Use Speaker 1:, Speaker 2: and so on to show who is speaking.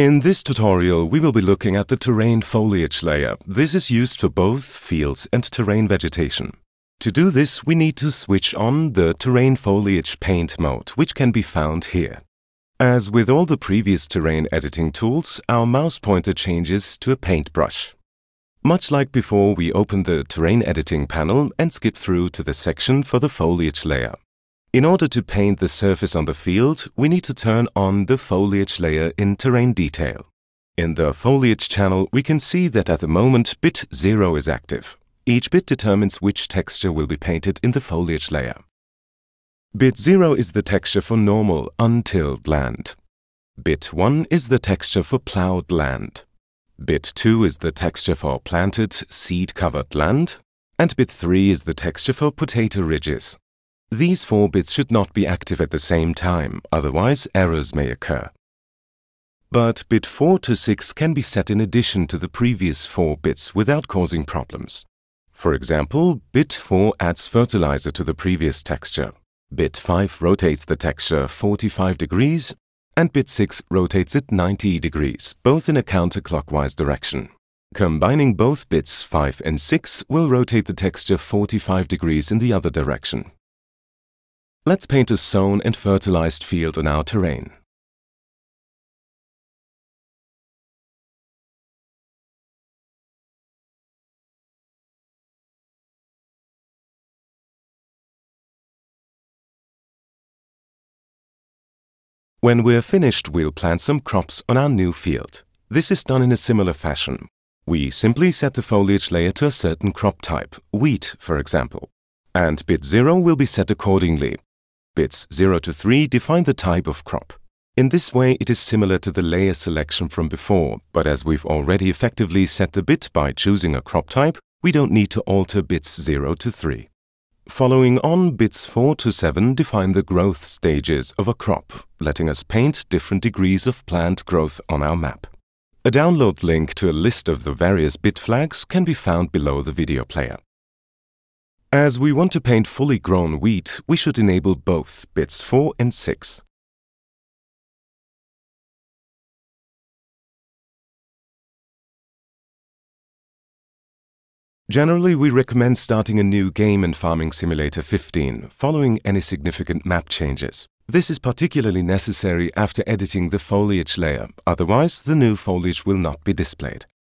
Speaker 1: In this tutorial, we will be looking at the terrain foliage layer. This is used for both fields and terrain vegetation. To do this, we need to switch on the terrain foliage paint mode, which can be found here. As with all the previous terrain editing tools, our mouse pointer changes to a paintbrush. Much like before, we open the terrain editing panel and skip through to the section for the foliage layer. In order to paint the surface on the field, we need to turn on the foliage layer in terrain detail. In the foliage channel, we can see that at the moment bit 0 is active. Each bit determines which texture will be painted in the foliage layer. Bit 0 is the texture for normal, untilled land. Bit 1 is the texture for plowed land. Bit 2 is the texture for planted, seed-covered land. And bit 3 is the texture for potato ridges. These four bits should not be active at the same time, otherwise errors may occur. But bit 4 to 6 can be set in addition to the previous four bits without causing problems. For example, bit 4 adds fertilizer to the previous texture. Bit 5 rotates the texture 45 degrees and bit 6 rotates it 90 degrees, both in a counterclockwise direction. Combining both bits 5 and 6 will rotate the texture 45 degrees in the other direction. Let's paint a sown and fertilized field on our terrain. When we're finished, we'll plant some crops on our new field. This is done in a similar fashion. We simply set the foliage layer to a certain crop type, wheat for example. And bit 0 will be set accordingly, Bits 0 to 3 define the type of crop. In this way, it is similar to the layer selection from before, but as we've already effectively set the bit by choosing a crop type, we don't need to alter bits 0 to 3. Following on, bits 4 to 7 define the growth stages of a crop, letting us paint different degrees of plant growth on our map. A download link to a list of the various bit flags can be found below the video player. As we want to paint fully grown wheat, we should enable both bits 4 and 6. Generally, we recommend starting a new game in Farming Simulator 15 following any significant map changes. This is particularly necessary after editing the foliage layer, otherwise the new foliage will not be displayed.